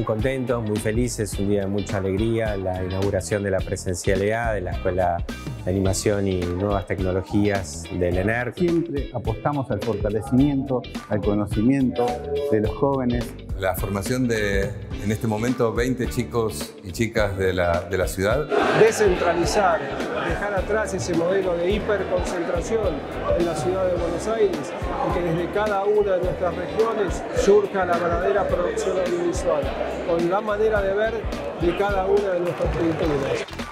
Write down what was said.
muy contentos, muy felices, un día de mucha alegría, la inauguración de la presencialidad de la Escuela de Animación y Nuevas Tecnologías del ENER. Siempre apostamos al fortalecimiento, al conocimiento de los jóvenes. La formación de, en este momento, 20 chicos y chicas de la, de la ciudad. Descentralizar, dejar atrás ese modelo de hiperconcentración en la ciudad de Buenos Aires y que desde cada una de nuestras regiones surja la verdadera producción audiovisual, con la manera de ver de cada una de nuestras culturas.